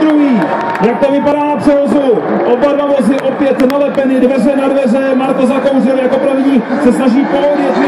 druhý. Jak to vypadá převozu? Oba dva vozy opět nalepeny, dveře na dveře. Marto Zakouřil jako první se snaží povodit